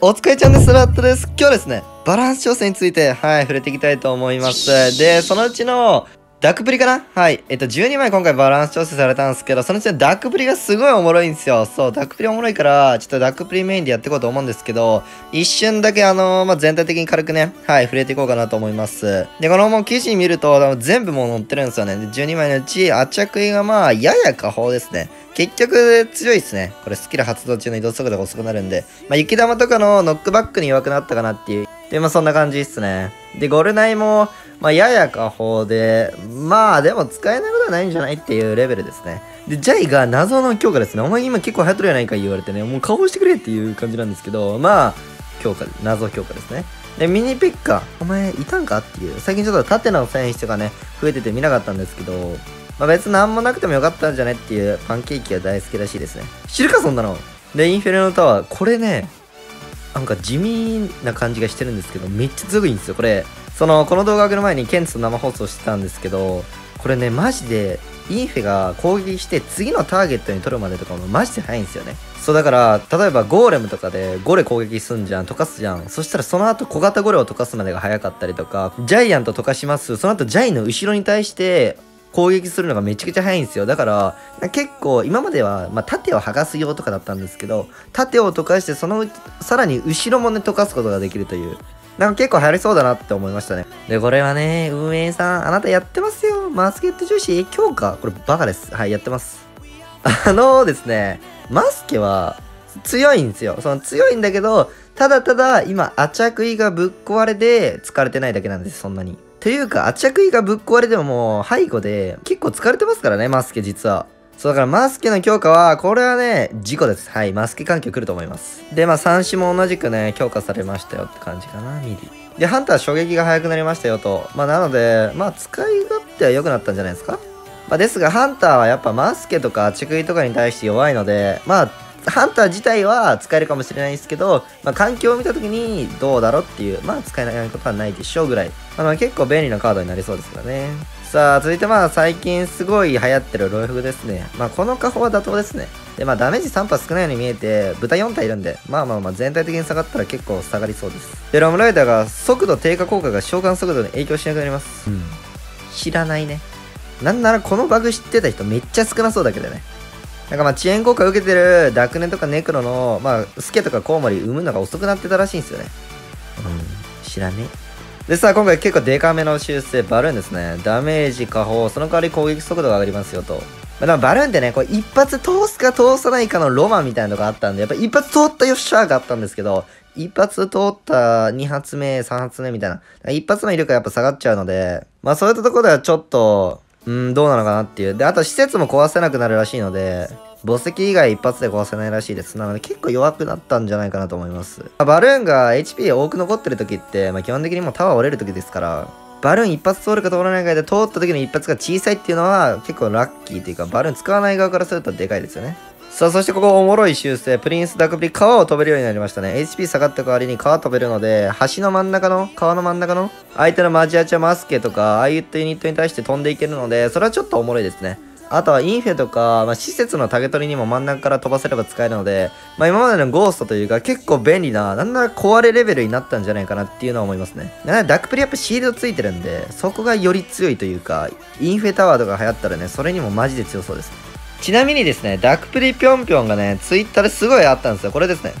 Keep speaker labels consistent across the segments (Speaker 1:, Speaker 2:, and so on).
Speaker 1: お疲れちゃんです。ラットです。今日はですね、バランス調整について、はい、触れていきたいと思います。で、そのうちの、ダクプリかな？はい。えっと、12枚今回バランス調整されたんですけど、そのうちのダクプリがすごいおもろいんですよ。そう、ダクプリおもろいから、ちょっとダクプリメインでやっていこうと思うんですけど、一瞬だけあのまあ、全体的に軽くね、はい、触れていこうかなと思います。で、このもう記事見ると、全部もう載ってるんですよね。で、12枚のうち、アチャクイがまあ、やや下方ですね。結局強いですね。これスキル発動中の移動速度が遅くなるんで。まあ、雪玉とかのノックバックに弱くなったかなっていう。で、まあそんな感じっすね。で、ゴルナイも、まあやや下方で、まあでも使えないことはないんじゃないっていうレベルですね。で、ジャイが謎の強化ですね。お前今結構流行ってるやないか言われてね、もう顔してくれっていう感じなんですけど、まあ、強化、謎強化ですね。で、ミニピッカー、お前いたんかっていう。最近ちょっと縦の選手がね、増えてて見なかったんですけど、まあ、別に何もなくてもよかったんじゃねっていうパンケーキが大好きらしいですね。知るかそんなので、インフェルノタワー、これね、なんか地味な感じがしてるんですけど、めっちゃ強いんですよ。これ、その、この動画上げる前にケンツと生放送してたんですけど、これね、マジで、インフェが攻撃して次のターゲットに取るまでとかもマジで早いんですよね。そうだから、例えばゴーレムとかでゴレ攻撃すんじゃん、溶かすじゃん。そしたらその後小型ゴレを溶かすまでが早かったりとか、ジャイアント溶かします。その後ジャイの後ろに対して攻撃するのがめちゃくちゃ早いんですよ。だから、結構今までは、まあ、盾を剥がす用とかだったんですけど、盾を溶かして、その、さらに後ろもね、溶かすことができるという。なんか結構流行りそうだなって思いましたね。で、これはね、運営さん、あなたやってますよ。マスケット女子強化？これバカです。はい、やってます。あのですね、マスケは強いんですよ。その強いんだけど、ただただ今、アチャクイがぶっ壊れで疲れてないだけなんです、そんなに。というか、アチャクイがぶっ壊れてももう背後で結構疲れてますからね、マスケ実は。そうだからマスケの強化は、これはね、事故です。はい、マスケ環境来ると思います。で、まあ、三種も同じくね、強化されましたよって感じかな、ミリ。で、ハンター衝撃が速くなりましたよと。まあ、なので、まあ、使い勝手は良くなったんじゃないですか？まあ、ですが、ハンターはやっぱマスケとかアチクイとかに対して弱いので、まあ、ハンター自体は使えるかもしれないですけど、まあ、環境を見た時にどうだろうっていう、まあ、使えないことはないでしょうぐらい。まあ、結構便利なカードになりそうですからね。さあ、続いてまあ、最近すごい流行ってるロイフグですね。まあ、この下方は妥当ですね。で、まあ、ダメージ3波少ないように見えて、豚4体いるんで、まあまあまあ、全体的に下がったら結構下がりそうです。で、ロムライダーが速度低下効果が召喚速度に影響しなくなります。うん。知らないね。なんならこのバグ知ってた人めっちゃ少なそうだけどね。なんかまあ遅延効果受けてるダクネとかネクロの、まあ、スケとかコウモリ産むのが遅くなってたらしいんですよね。うん、知らねえ。でさあ、今回結構デカめの修正、バルーンですね。ダメージ下方、その代わり攻撃速度が上がりますよと。まあ、バルーンってね、これ一発通すか通さないかのロマンみたいなのがあったんで、やっぱ一発通ったよっしゃーがあったんですけど、一発通った2発目、3発目みたいな。一発目いるからやっぱ下がっちゃうので、まあそういったところではちょっと、うん、どうなのかなっていう。で、あと施設も壊せなくなるらしいので、墓石以外一発で壊せないらしいです。なので結構弱くなったんじゃないかなと思います。まバルーンが HP 多く残ってる時って、まあ、基本的にもうタワー折れる時ですから、バルーン一発通るか通らないかで通った時の一発が小さいっていうのは結構ラッキーっていうか、バルーン使わない側からするとでかいですよね。さあ、そしてここおもろい修正。プリンスダクプリ川を飛べるようになりましたね。HP 下がった代わりに川飛べるので、橋の真ん中の、川の真ん中の、相手のマジアチャマスケとか、ああいったユニットに対して飛んでいけるので、それはちょっとおもろいですね。あとはインフェとか、まあ、施設のタゲ取りにも真ん中から飛ばせれば使えるので、まあ、今までのゴーストというか結構便利な、なんなら壊れレベルになったんじゃないかなっていうのは思いますね。なのでダックプリやっぱシールドついてるんで、そこがより強いというか、インフェタワーとか流行ったらね、それにもマジで強そうです。ちなみにですね、ダックプリぴょんぴょんがね、ツイッターですごいあったんですよ。これですね。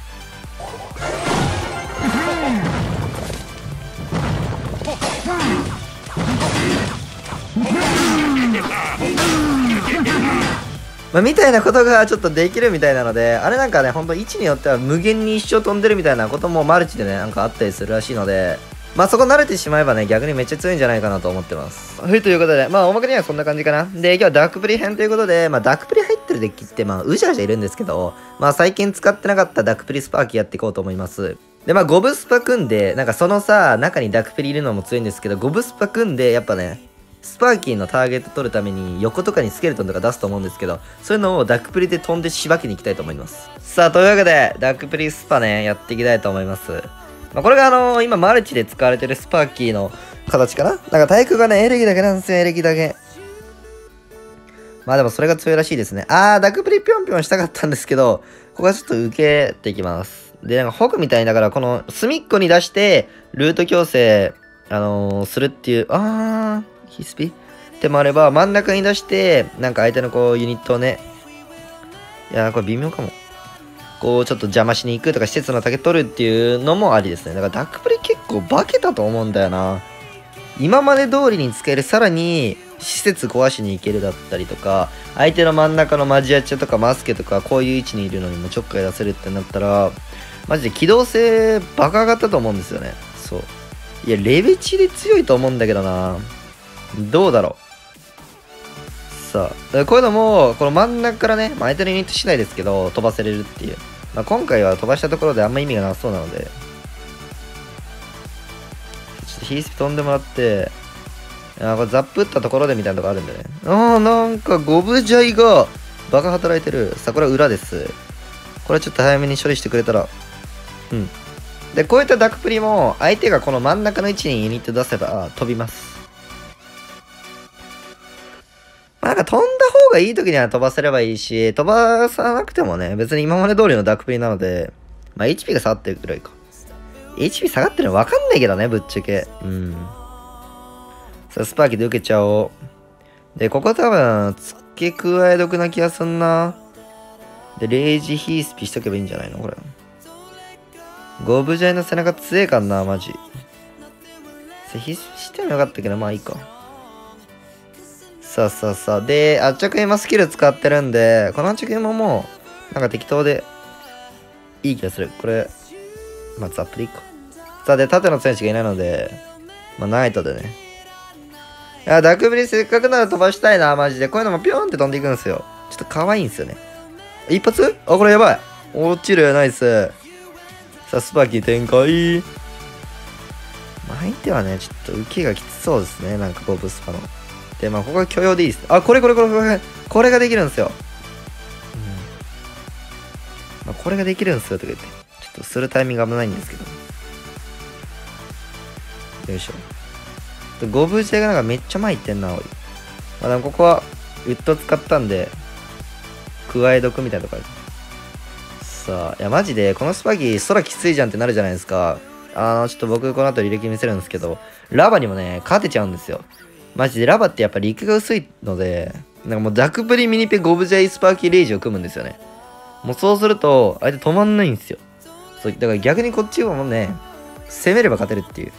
Speaker 1: まあ、みたいなことがちょっとできるみたいなので、あれなんかね、ほんと位置によっては無限に一生飛んでるみたいなこともマルチでね、なんかあったりするらしいので、まあそこ慣れてしまえばね、逆にめっちゃ強いんじゃないかなと思ってます。はい、ということで、まあ大まかにはそんな感じかな。で、今日はダークプリ編ということで、まあダークプリ入ってるデッキって、まあうじゃうじゃいるんですけど、まあ最近使ってなかったダークプリスパーキーやっていこうと思います。で、まあゴブスパ組んで、なんかそのさ、中にダークプリいるのも強いんですけど、ゴブスパ組んで、やっぱね、スパーキーのターゲット取るために横とかにスケルトンとか出すと思うんですけど、そういうのをダクプリで飛んでしばきに行きたいと思います。さあ、というわけで、ダクプリスパね、やっていきたいと思います。まあ、これがあのー、今マルチで使われてるスパーキーの形かな？なんか体育がね、エレキだけなんですよ、エレキだけ。まあでもそれが強いらしいですね。あー、ダックプリぴょんぴょんしたかったんですけど、ここはちょっと受けていきます。で、なんかホクみたいだからこの隅っこに出して、ルート矯正、あのーするっていう、あー、ヒスピ？ってもあれば、真ん中に出して、なんか相手のこうユニットをね、いやーこれ微妙かも。こうちょっと邪魔しに行くとか施設の竹取るっていうのもありですね。だからダックプレ結構化けたと思うんだよな。今まで通りに使える、さらに施設壊しに行けるだったりとか、相手の真ん中のマジアチャとかマスケとか、こういう位置にいるのにもちょっかい出せるってなったら、マジで機動性バカ上がったと思うんですよね。そう。いや、レベチで強いと思うんだけどな。どうだろう。さあ、こういうのも、この真ん中からね、ま相手のユニット次第ですけど、飛ばせれるっていう。まあ、今回は飛ばしたところであんま意味がなさそうなので、ちょっとヒースピ飛んでもらって、あこれザップ打ったところでみたいなとこあるんでね。あー、なんかゴブジャイがバカ働いてる。さあ、これは裏です。これちょっと早めに処理してくれたら。うん。で、こういったダクプリも、相手がこの真ん中の位置にユニット出せば飛びます。まあなんか飛んだ方がいい時には飛ばせればいいし、飛ばさなくてもね、別に今まで通りのダクプリなので、まあ HP が下がってるくらいか。HP 下がってるの分かんないけどね、ぶっちゃけ。うん。さあ、スパーキーで受けちゃおう。で、ここ多分、付け加え得な気がすんな。で、レイジヒースピしとけばいいんじゃないの？これ。ゴブジャイの背中強えかんな、マジ。ヒースピしてもよかったけど、まあいいか。さあさあさあ。で、圧着今スキル使ってるんで、この圧着今もう、なんか適当で、いい気がする。これ、まあ、ザップでいいか。さあ、で、縦の選手がいないので、まあ、ナイトでね。いや、ダクブリせっかくなら飛ばしたいな、マジで。こういうのもピョンって飛んでいくんですよ。ちょっと可愛いんですよね。一発？あ、これやばい。落ちる、ナイス。さあ、スパキ展開。ま、相手はね、ちょっと受けがきつそうですね。なんかゴブスパの。で、まあ、ここは許容でいいです。あ、これこれこれこれ、これができるんですよ。うん。まあ、これができるんですよ、とか言って。ちょっとするタイミング危ないんですけど。よいしょ。でゴブジェがなんかめっちゃ前行ってんな、おい。まあ、でもここは、ウッド使ったんで、加え毒みたいなとこある。さあ、いや、マジで、このスパギー、空きついじゃんってなるじゃないですか。あの、ちょっと僕、この後履歴見せるんですけど、ラバにもね、勝てちゃうんですよ。マジで、ラバってやっぱ陸が薄いので、なんかもう、ダクプリミニペゴブジャイスパーキーレイジを組むんですよね。もうそうすると、相手止まんないんですよ。そう、だから逆にこっちもね、攻めれば勝てるっていう。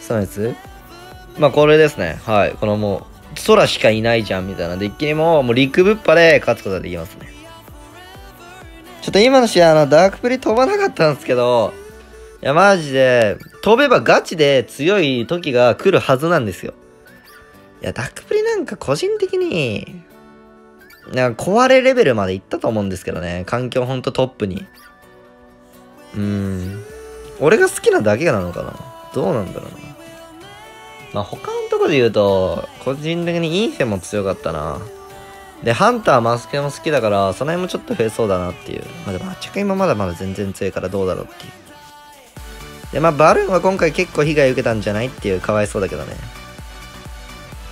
Speaker 1: そうなんです。まあ、これですね。はい。このもう、空しかいないじゃんみたいなデッキにも、もう陸ぶっぱで勝つことができますね。ちょっと今の試合、あの、ダークプリ飛ばなかったんですけど、いや、マジで、飛べばガチで強い時が来るはずなんですよ。いや、ダークプリなんか個人的に、なんか壊れレベルまで行ったと思うんですけどね。環境ほんとトップに。うーん。俺が好きなだけなのかなどうなんだろうな。まあ他のとこで言うと、個人的にインフェも強かったな。で、ハンター、マスケも好きだから、その辺もちょっと増えそうだなっていう。まあでも、あっちか今まだまだ全然強いからどうだろうっていう。で、まあ、バルーンは今回結構被害受けたんじゃないっていう、かわいそうだけどね。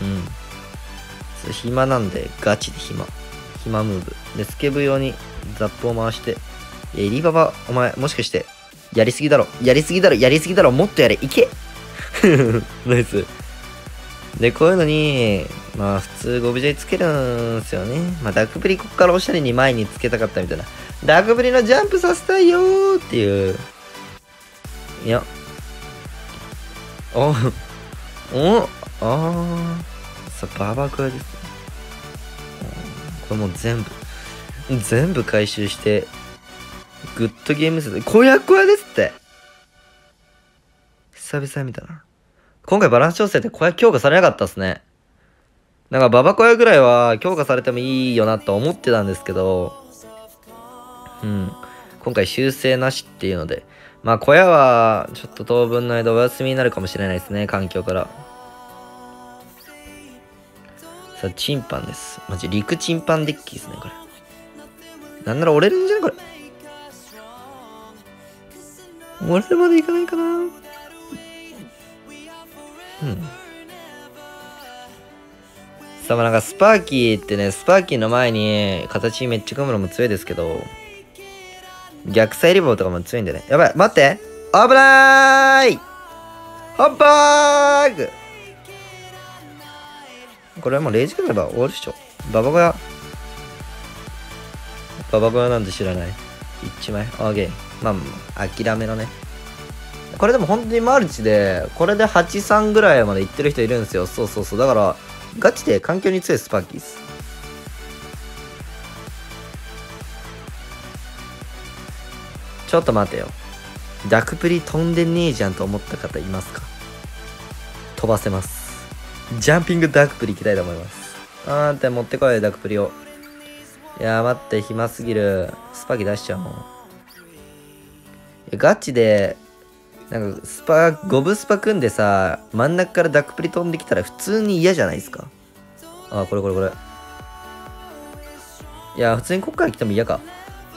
Speaker 1: うん。暇なんで、ガチで暇。暇ムーブ。で、スケブ用にザップを回して。いや、リババ、お前、もしかして、やりすぎだろ。やりすぎだろ。やりすぎだろ。もっとやれ。いけ ナイス。で、こういうのに、まあ普通ゴブジェイつけるんすよね。まあダークブリここからおしゃれに前につけたかったみたいな。ダークブリのジャンプさせたいよーっていう。いや。お、お、あー。さ、ババクワですね。これもう全部、全部回収して、グッドゲーム数、子役はですって久々見たな。今回バランス調整って小屋強化されなかったっすね。なんかババ小屋ぐらいは強化されてもいいよなと思ってたんですけど、うん。今回修正なしっていうので、まあ小屋はちょっと当分の間お休みになるかもしれないですね、環境から。さあ、チンパンです。マジ陸チンパンデッキですね、これ。なんなら折れるんじゃないこれ。折れるまでいかないかなうん。さあ、まあなんかスパーキーってね、スパーキーの前に形めっちゃ組むのも強いですけど、逆サイリボーとかも強いんだね。やばい、待って危ないホッバーグこれはもう0時くらいば終わるっしょ。ババ小屋。ババ小屋なんて知らない。1枚。オーケー。まあまあ、諦めのね。これでも本当にマルチで、これで8-3ぐらいまで行ってる人いるんですよ。そうそうそう。だから、ガチで環境に強いスパーキース。ちょっと待てよ。ダクプリ飛んでねえじゃんと思った方いますか？飛ばせます。ジャンピングダクプリ行きたいと思います。あーって持ってこい、ダクプリを。いやー待って、暇すぎる。スパキ出しちゃうもん。ガチで、なんか、スパ、ゴブスパ組んでさ、真ん中からダクプリ飛んできたら普通に嫌じゃないですか？あ、これこれこれ。いや、普通にこっから来ても嫌か。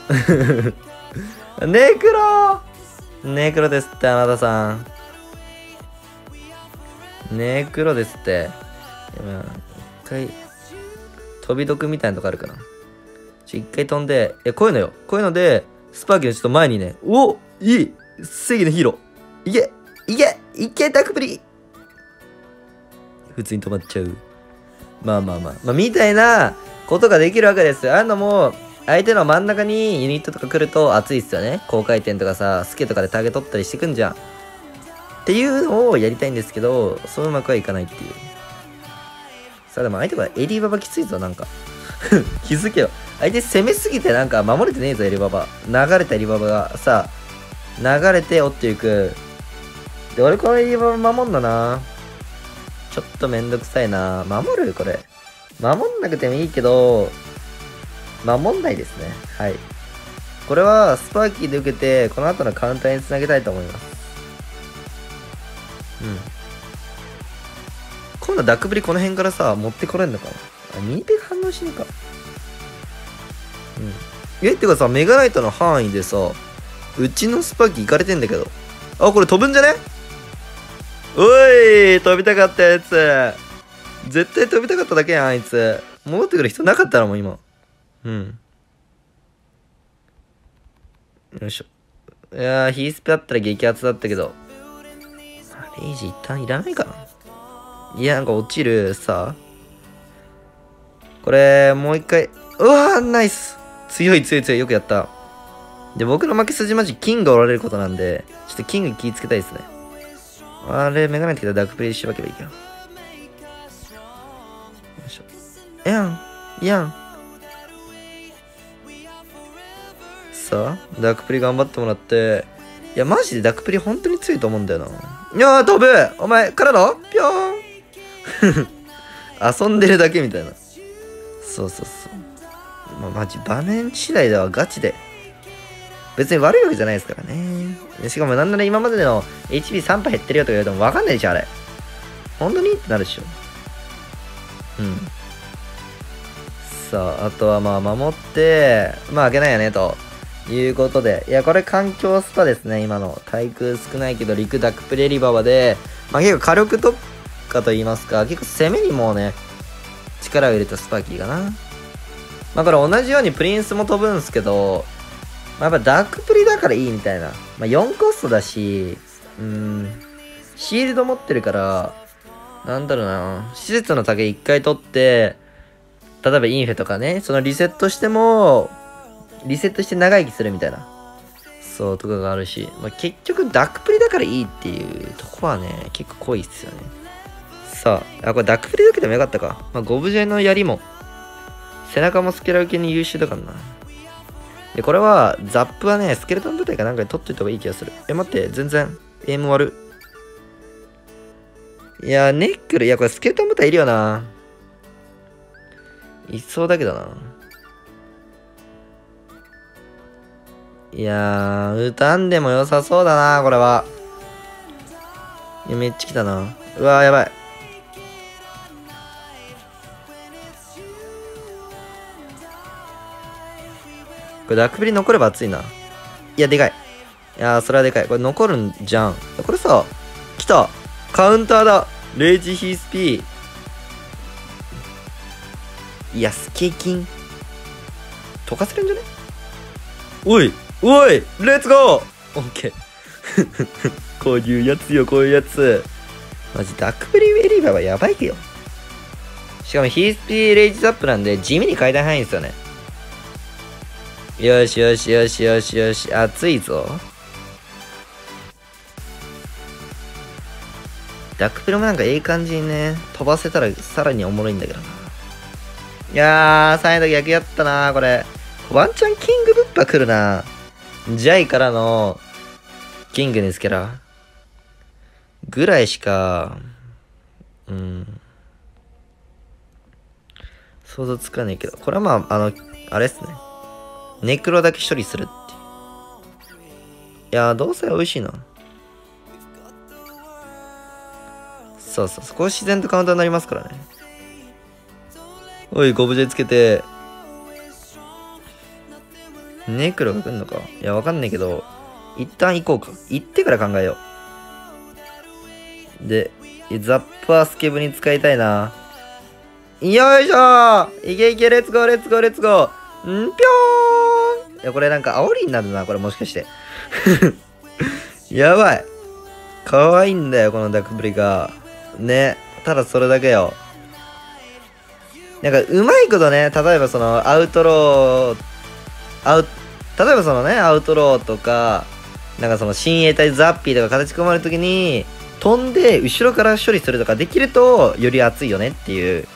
Speaker 1: ネクロネクロですって、あなたさん。ネクロですって。今、一回、飛び毒みたいなとこあるかな。一回飛んで、え、こういうのよ。こういうので、スパーキーのちょっと前にね、おいい正義のヒーロー。いけいけいけタクプリ普通に止まっちゃう。まあまあまあ。まあ、みたいなことができるわけです。あんのも、相手の真ん中にユニットとか来ると熱いっすよね。高回転とかさ、スケとかでターゲ取ったりしてくんじゃん。っていうのをやりたいんですけど、そううまくはいかないっていう。さあでも相手はエリババきついぞ、なんか。気づけよ。相手攻めすぎてなんか守れてねえぞ、エリババ。流れたエリババがさ、流れて折っていく。で、俺このエリババ守んだな。ちょっとめんどくさいな。守る？これ。守んなくてもいいけど、守んないですね。はい。これはスパーキーで受けて、この後のカウンターにつなげたいと思います。うん。今度はダックブリこの辺からさ、持ってこれんのかな？あ、ミニペが反応しねえか。うん。え、ってかさ、メガライトの範囲でさ、うちのスパーキー行かれてんだけど。あ、これ飛ぶんじゃね？おい飛びたかったやつ絶対飛びたかっただけやん、あいつ。戻ってくる人なかったらもう今。うん。よいしょ。いやー、ヒースペだったら激アツだったけど。レイジ一旦いらないかないや、なんか落ちるさ。これ、もう一回。うわー、ナイス強い強い強い。よくやった。で、僕の負け筋マジ、キングおられることなんで、ちょっとキング気ぃつけたいですね。あれ、メガネつけたダークプレイしばけばいいかよ。よいしょ。やん。やん。さ、ダークプリ頑張ってもらって、いや、マジでダークプリ本当に強いと思うんだよな。いやー、飛ぶお前、からの?ぴょーん 遊んでるだけみたいな。そうそうそう。まあ、マジ、場面次第ではガチで。別に悪いわけじゃないですからね。しかもなんなら今までの HP3 杯減ってるよとか言われてもわかんないでしょ、あれ。本当に?ってなるでしょ。うん。さあ、あとはまあ守って、まあ開けないよね、ということで。いや、これ環境スパですね、今の。対空少ないけど、陸ダックプレリババで、まあ結構火力特化と言いますか、結構攻めにもうね、力を入れたスパーキーかな。まあこれ同じようにプリンスも飛ぶんすけど、まあ、やっぱダークプリだからいいみたいな。まあ4コストだし、うん、シールド持ってるから、なんだろうな、施設の竹一回取って、例えばインフェとかね、そのリセットしても、リセットして長生きするみたいな。そう、とかがあるし、まあ、結局ダクプリだからいいっていうとこはね、結構濃いっすよね。さあ、あ、これダクプリだけでもよかったか。まあ、ゴブジャイの槍も、背中もスケラ受けに優秀だからな。で、これは、ザップはね、スケルトン部隊かなんかで取っといた方がいい気がする。え、待って、全然、エイム悪。いや、ネクロ、いや、これスケルトン部隊いるよな。いそうだけどな。いやー、歌んでも良さそうだな、これは。いや、めっちゃ来たな。うわー、やばい。これダックビリ残れば熱いな。いや、でかい。いやー、それはでかい。これ残るんじゃん。これさ、来た。カウンターだ。レイジヒースピー。いや、スケキン。溶かせるんじゃねおいおいレッツゴーオッケー こういうやつよ、こういうやつ。マジ、ダックブリーエリーバーはやばいけよ。しかもヒースピーレイジアップなんで地味に階段早いんですよね。よしよしよしよしよし、熱いぞ。ダクプリもなんかいい感じにね、飛ばせたらさらにおもろいんだけどな。いやー、サイド逆やったなこれ。ワンチャンキングブッパ来るなジャイからのキングですけど。ぐらいしか、うん。想像つかねえけど。これはまあ、あの、あれっすね。ネクロだけ処理するっていう。いや、どうせ美味しいな。そうそう、そこは自然とカウンターになりますからね。おい、ゴブジャイつけて。ネクロが来んのか？いや、わかんないけど、一旦行こうか。行ってから考えよう。で、ザッパースケブに使いたいな。よいしょいけいけ、 let's go、let's go、let's goー。んぴょーんいや、これなんか煽りになるな、これもしかして。やばい。可愛いんだよ、このダックブリが。ね。ただそれだけよ。なんか、うまいことね、例えばその、アウトロー、アウト、例えばそのね、アウトローとか、なんかその、親衛隊ザッピーとか形込まれるときに、飛んで、後ろから処理するとかできると、より熱いよねっていう。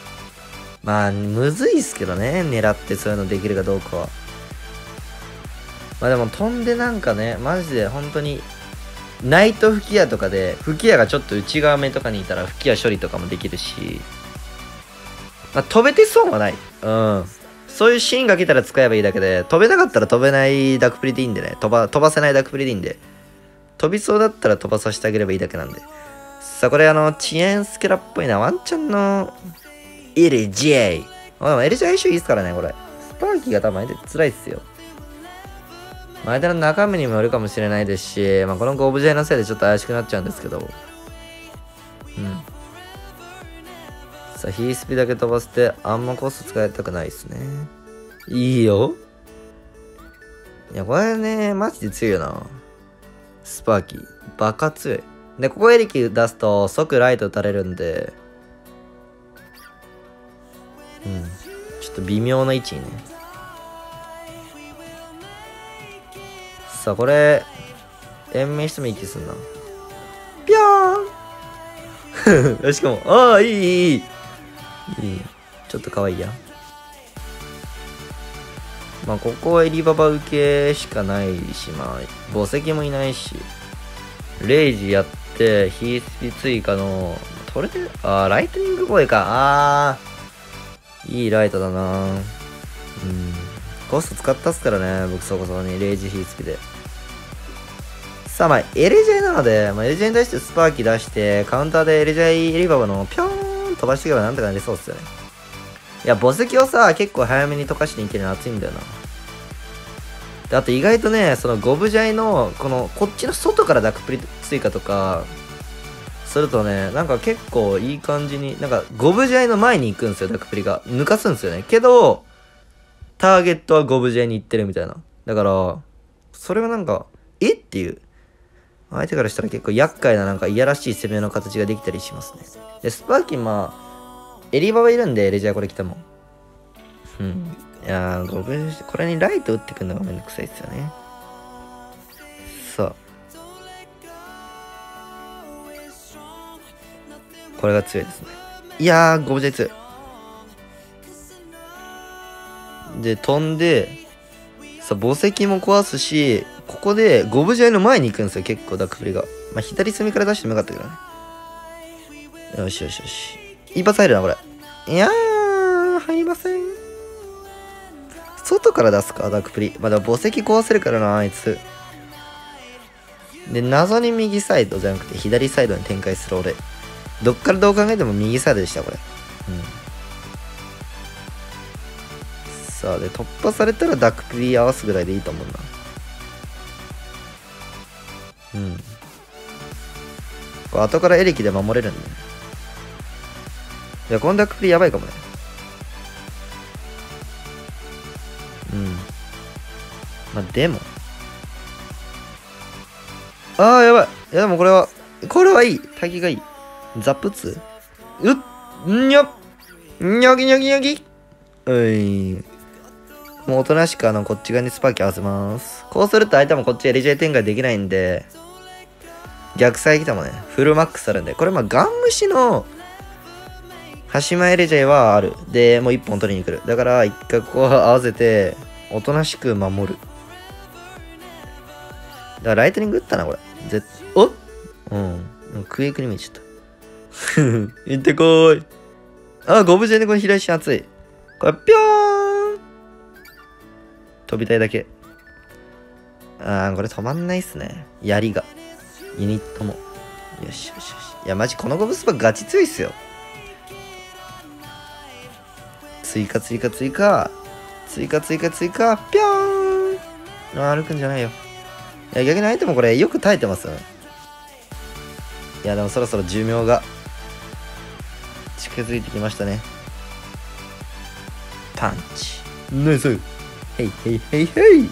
Speaker 1: まあ、むずいっすけどね、狙ってそういうのできるかどうかは。まあでも、飛んでなんかね、マジで本当にナイト吹き矢とかで、吹き矢がちょっと内側目とかにいたら吹き矢処理とかもできるし、まあ、飛べてそうはない。うん。そういうシーンが来たら使えばいいだけで、飛べなかったら飛べないダクプリでいいんでね。飛ば、飛ばせないダクプリでいいんで。飛びそうだったら飛ばさせてあげればいいだけなんで。さあ、これあの、遅延スケラっぽいな。ワンチャンの、LJ。あ、でも LJ 相性いいっすからね、これ。スパーキーが多分相手辛いっすよ。前田の中身にもよるかもしれないですし、まあ、このオブジェイのせいでちょっと怪しくなっちゃうんですけど。うん。さあ、ヒースピだけ飛ばして、あんまコスト使いたくないですね。いいよ。いや、これね、マジで強いよな。スパーキー。バカ強い。で、ここエリキ出すと即ライト打たれるんで、うん。ちょっと微妙な位置にね。さあ、これ、延命してもいい気すんな。ぴょーん しかも、ああ、いい、いい、いい。いいちょっと可愛いや。まあ、ここはエリババ受けしかないし、まあ、墓石もいないし、レイジやって、ヒースピ追加の、これで、ああ、ライトニングボーイか。ああ、いいライトだなうん。コスト使ったっすからね、僕そこそこに、レイジヒースピで。さあ、まあ、エレジェイなので、まあ、エレジェイに対してスパーキー出して、カウンターでエレジェイエリババのピョーン飛ばしていけばなんとかなりそうっすよね。いや、墓石をさ、結構早めに溶かしていけるの熱いんだよな。で、あと意外とね、そのゴブジャイの、この、こっちの外からダックプリ追加とか、するとね、なんか結構いい感じに、なんかゴブジャイの前に行くんですよ、ダックプリが。抜かすんですよね。けど、ターゲットはゴブジャイに行ってるみたいな。だから、それはなんか、え？っていう。相手からしたら結構厄介ななんかいやらしい攻めの形ができたりしますね。で、スパーキンまあ、エリバはいるんで、レジャーこれ来ても。うん。いやー、ごめんこれにライト打ってくるのがめんどくさいですよね。さあ。これが強いですね。いやー、ゴブジェ強い。で、飛んで、さ、墓石も壊すし、ここでゴブジャイの前に行くんですよ、結構ダックプリが。まあ、左隅から出してもよかったけどね。よしよしよし。一発入るな、これ。いやー、入りません。外から出すか、ダックプリ。まだ墓石壊せるからな、あいつ。で、謎に右サイドじゃなくて左サイドに展開する俺。どっからどう考えても右サイドでした、これ。うん。さ、で、突破されたらダックプリ合わすぐらいでいいと思うな。うん。これ後からエレキで守れるんだね。いや、このダックプリやばいかもね。うん。まあ、でも。ああ、やばい。いや、でもこれは、これはいい。滝がいい。ザップツうっ、にょにょぎにょぎにょぎうい。もうおとなしくあの、こっち側にスパーキー合わせます。こうすると相手もこっち LJ 展開できないんで、逆サイ来てもね、フルマックスあるんで、これまあ、ガン虫の、端前 LJ はある。で、もう一本取りに来る。だから、一回ここ合わせて、おとなしく守る。だからライトニング打ったな、これ。絶おうん。クエイクに見えちゃった。行ってこーい。あ、ゴブジェネこの左足熱い。これ、ぴょーん飛びたいだけ。あー、これ止まんないっすね。槍が。ユニットも。よしよしよし。いや、マジこのゴブスパガチ強いっすよ。追加追加追加。追加追加追加。ぴょーんあ、歩くんじゃないよ。いや、逆に相手もこれよく耐えてますよね。いや、でもそろそろ寿命が近づいてきましたね。パンチ。ナイスヘイヘイヘイヘイ。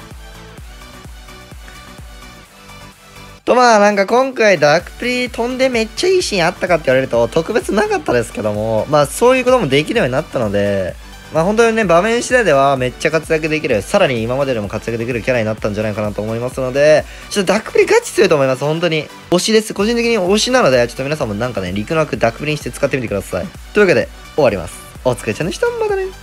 Speaker 1: とまあなんか今回ダークプリ飛んでめっちゃいいシーンあったかって言われると特別なかったですけどもまあそういうこともできるようになったのでまあ本当にね場面次第ではめっちゃ活躍できるさらに今まででも活躍できるキャラになったんじゃないかなと思いますのでちょっとダークプリガチ強いと思います本当に。推しです。個人的に推しなのでちょっと皆さんもなんかね陸の枠ダークプリにして使ってみてください。というわけで終わります。お疲れちゃんでした。またね。